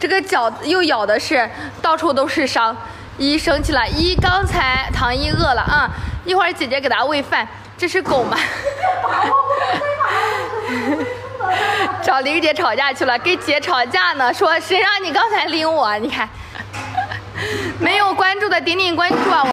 这个脚又咬的是到处都是伤。一生气了，一刚才唐一饿了啊，一会儿姐姐给他喂饭。这是狗吗？找玲姐吵架去了，跟姐吵架呢，说谁让你刚才拎我？你看，没有关注的点点关注啊！